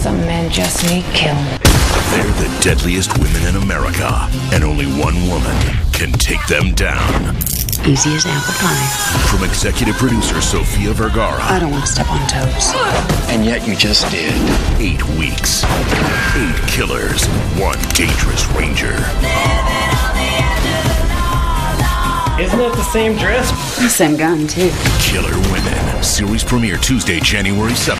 Some men just need killing. They're the deadliest women in America, and only one woman can take them down. Easy as apple pie. From executive producer Sofia Vergara. I don't want to step on toes. And yet you just did. Eight weeks, eight killers, one dangerous ranger. Isn't it the same dress? Same gun, too. Killer Women. Series premiere Tuesday, January 7th.